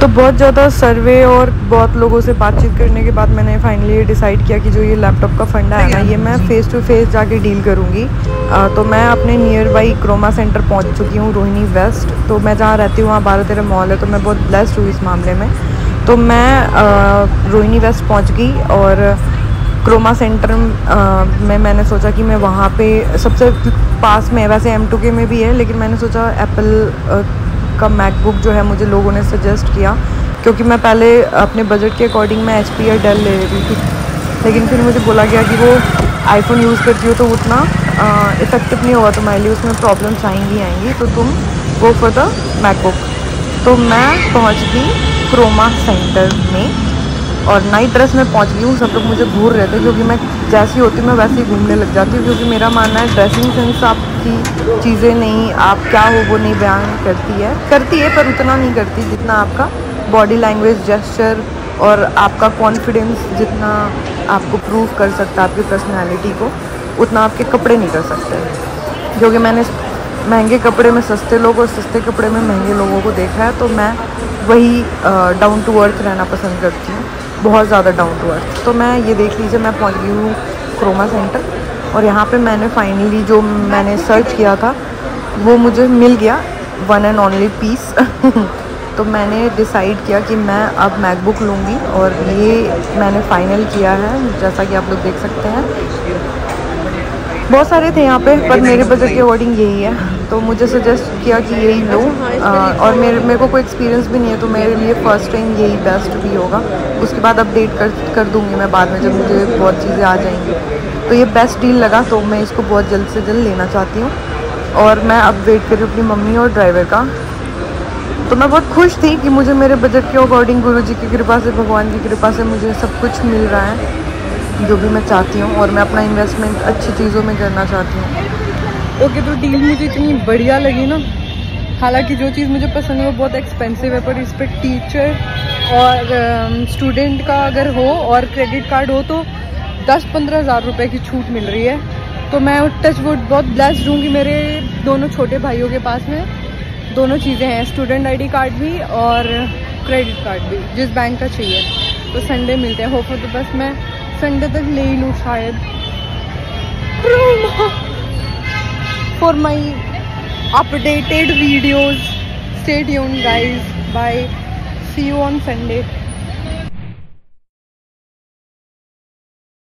तो बहुत ज़्यादा सर्वे और बहुत लोगों से बातचीत करने के बाद मैंने फाइनली डिसाइड किया कि जो ये लैपटॉप का फंडा है ना ये मैं फ़ेस टू फेस जाके डील करूँगी। तो मैं अपने नियर बाई क्रोमा सेंटर पहुँच चुकी हूँ रोहिणी वेस्ट तो मैं जहाँ रहती हूँ वहाँ बारह तेरह मॉल है तो मैं बहुत ब्लेस्ड हूँ इस मामले में। तो मैं रोहिणी वेस्ट पहुँच गई और क्रोमा सेंटर में मैंने सोचा कि मैं वहाँ पे सबसे पास में वैसे एम टू के में भी है लेकिन मैंने सोचा एप्पल का मैकबुक जो है मुझे लोगों ने सजेस्ट किया, क्योंकि मैं पहले अपने बजट के अकॉर्डिंग मैं एच पी या डेल ले रही थी। लेकिन फिर मुझे बोला गया कि वो आईफोन यूज़ करती हो तो उतना इफ़ेक्टिव नहीं होगा तुम्हारे लिए उसमें प्रॉब्लम्स आएँगी आएँगी तो तुम गो फॉर द मैकबुक तो मैं पहुँच गई क्रोमा सेंटर में। और नई ड्रेस में पहुँच गई हूँ, सब लोग मुझे घूर रहे थे, क्योंकि मैं जैसी होती मैं वैसे ही घूमने लग जाती हूँ, क्योंकि मेरा मानना है ड्रेसिंग सेंस आपकी चीज़ें नहीं, आप क्या हो वो नहीं बयान करती है। करती है, पर उतना नहीं करती जितना आपका बॉडी लैंग्वेज जेस्चर और आपका कॉन्फिडेंस जितना आपको प्रूव कर सकता है आपकी पर्सनैलिटी को, उतना आपके कपड़े नहीं कर सकते। क्योंकि मैंने महँगे कपड़े में सस्ते लोग और सस्ते कपड़े में महँगे लोगों को देखा है तो मैं वही डाउन टू अर्थ रहना पसंद करती हूँ। बहुत ज़्यादा डाउन टू अर्थ तो मैं ये देख लीजिए, मैं पहुँच गई हूँ क्रोमा सेंटर और यहाँ पे मैंने फाइनली जो मैंने सर्च किया था, वो मुझे मिल गया वन एंड ओनली पीस तो मैंने डिसाइड किया कि मैं अब मैकबुक लूँगी और ये मैंने फ़ाइनल किया है, जैसा कि आप लोग देख सकते हैं। बहुत सारे थे यहाँ पे, पर मेरे बजट के अकॉर्डिंग यही है। तो मुझे सजेस्ट किया कि यही लो। और मेरे मेरे को कोई एक्सपीरियंस भी नहीं है तो मेरे लिए फ़र्स्ट टाइम यही बेस्ट भी होगा। उसके बाद अपडेट कर कर दूँगी मैं बाद में जब मुझे बहुत चीज़ें आ जाएँगी। तो ये बेस्ट डील लगा तो मैं इसको बहुत जल्द से जल्द लेना चाहती हूँ। और मैं अब वेट करी अपनी मम्मी और ड्राइवर का। तो मैं बहुत खुश थी कि मुझे मेरे बजट के अकॉर्डिंग गुरु जी की कृपा से भगवान की कृपा से मुझे सब कुछ मिल रहा है जो भी मैं चाहती हूँ। और मैं अपना इन्वेस्टमेंट अच्छी चीज़ों में करना चाहती हूँ। ओके तो डील मुझे इतनी बढ़िया लगी ना। हालाँकि जो चीज़ मुझे पसंद है वो बहुत एक्सपेंसिव है पर इस पर टीचर और स्टूडेंट um, का अगर हो और क्रेडिट कार्ड हो तो दस पंद्रह हज़ार रुपये की छूट मिल रही है। तो मैं टच वुड बहुत ब्लेस्ड हूँ कि मेरे दोनों छोटे भाइयों के पास में दोनों चीज़ें हैं स्टूडेंट आईडी कार्ड भी और क्रेडिट कार्ड भी जिस बैंक का चाहिए। तो संडे मिलते हैं। होप तो बस मैं संडे तक ले ही लूँ शायद। for my updated videos. Stay tuned guys. Bye. See you on sunday.